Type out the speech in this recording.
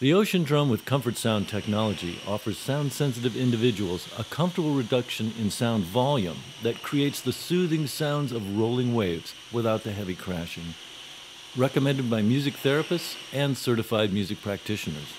The Ocean Drum with Comfort Sound technology offers sound sensitive individuals a comfortable reduction in sound volume that creates the soothing sounds of rolling waves without the heavy crashing. Recommended by music therapists and certified music practitioners.